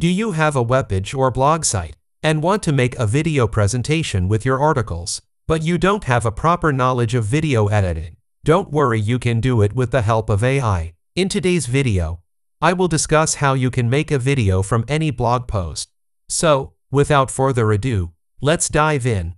Do you have a webpage or blog site and want to make a video presentation with your articles, but you don't have a proper knowledge of video editing? Don't worry, you can do it with the help of AI. In today's video, I will discuss how you can make a video from any blog post. So, without further ado, let's dive in.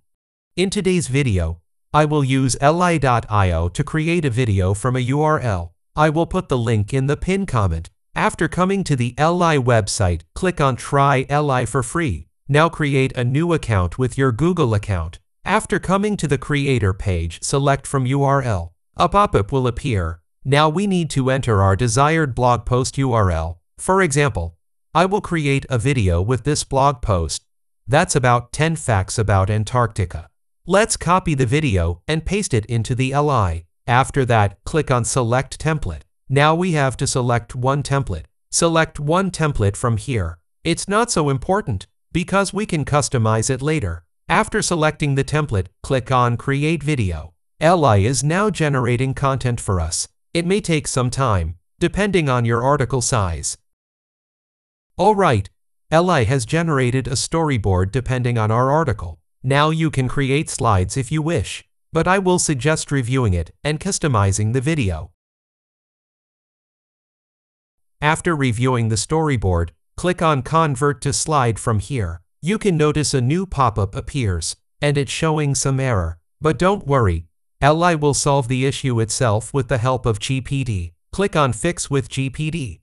In today's video, I will use Elai.io to create a video from a URL. I will put the link in the pin comment. After coming to the Elai website, click on Try Elai for free. Now create a new account with your Google account. After coming to the creator page, select from URL. A pop-up will appear. Now we need to enter our desired blog post URL. For example, I will create a video with this blog post. That's about 10 facts about Antarctica. Let's copy the video and paste it into the Elai. After that, click on Select Template. Now we have to select one template. Select one template from here. It's not so important because we can customize it later. After selecting the template, click on Create Video. Elai is now generating content for us. It may take some time, depending on your article size. Alright, Elai has generated a storyboard depending on our article. Now you can create slides if you wish, but I will suggest reviewing it and customizing the video. After reviewing the storyboard, click on Convert to Slide from here. You can notice a new pop-up appears, and it's showing some error. But don't worry, Elai will solve the issue itself with the help of GPT. Click on Fix with GPT.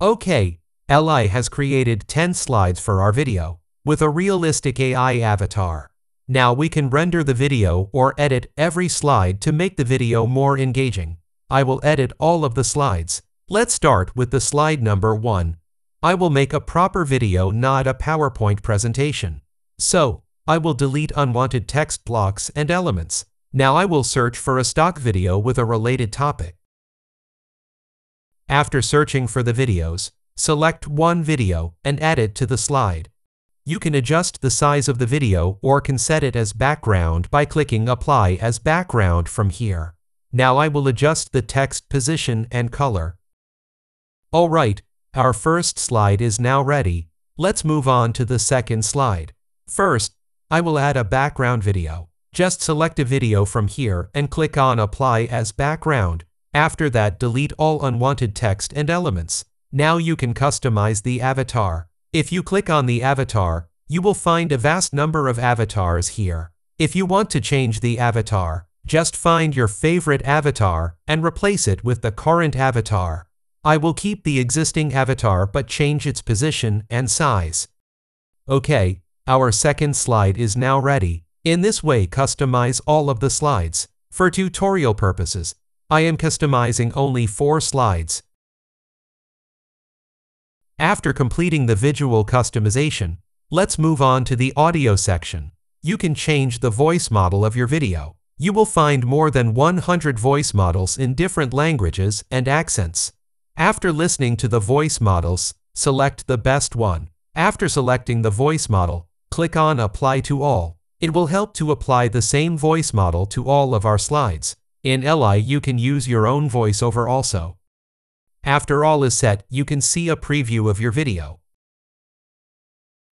Okay, Elai has created 10 slides for our video, with a realistic AI avatar. Now we can render the video or edit every slide to make the video more engaging. I will edit all of the slides. Let's start with the slide number 1. I will make a proper video not a PowerPoint presentation. So, I will delete unwanted text blocks and elements. Now I will search for a stock video with a related topic. After searching for the videos, select one video and add it to the slide. You can adjust the size of the video or can set it as background by clicking Apply as Background from here. Now I will adjust the text position and color. Alright, our first slide is now ready. Let's move on to the second slide. First, I will add a background video. Just select a video from here and click on Apply as Background. After that, delete all unwanted text and elements. Now you can customize the avatar. If you click on the avatar, you will find a vast number of avatars here. If you want to change the avatar, just find your favorite avatar and replace it with the current avatar. I will keep the existing avatar but change its position and size. Okay, our second slide is now ready. In this way customize all of the slides. For tutorial purposes, I am customizing only 4 slides. After completing the visual customization, let's move on to the audio section. You can change the voice model of your video. You will find more than 100 voice models in different languages and accents. After listening to the voice models, select the best one. After selecting the voice model, click on Apply to All. It will help to apply the same voice model to all of our slides. In Elai you can use your own voiceover also. After all is set, you can see a preview of your video.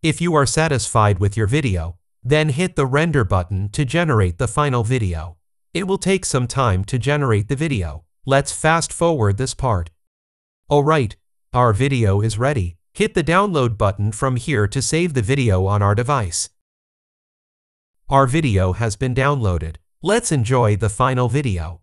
If you are satisfied with your video, then hit the render button to generate the final video. It will take some time to generate the video. Let's fast forward this part. Alright, our video is ready. Hit the download button from here to save the video on our device. Our video has been downloaded. Let's enjoy the final video.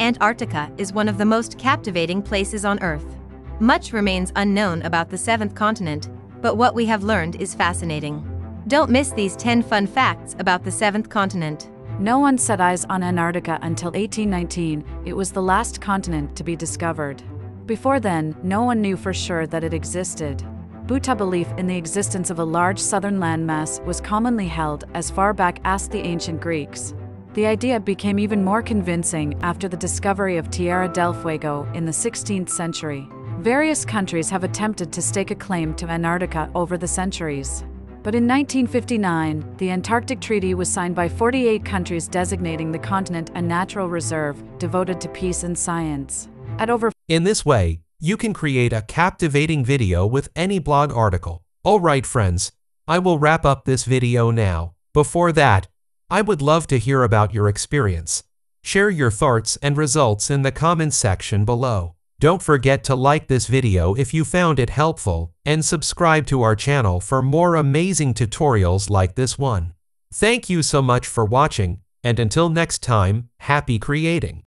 Antarctica is one of the most captivating places on Earth. Much remains unknown about the seventh continent, but what we have learned is fascinating. Don't miss these 10 fun facts about the seventh continent. No one set eyes on Antarctica until 1819. It was the last continent to be discovered. Before then, no one knew for sure that it existed. Buddha belief in the existence of a large southern landmass was commonly held as far back as the ancient Greeks. The idea became even more convincing after the discovery of Tierra del Fuego in the 16th century. Various countries have attempted to stake a claim to Antarctica over the centuries. But in 1959, the Antarctic Treaty was signed by 48 countries designating the continent a natural reserve devoted to peace and science. At over In this way, you can create a captivating video with any blog article. Alright friends, I will wrap up this video now. Before that, I would love to hear about your experience. Share your thoughts and results in the comments section below. Don't forget to like this video if you found it helpful and subscribe to our channel for more amazing tutorials like this one. Thank you so much for watching and until next time, happy creating!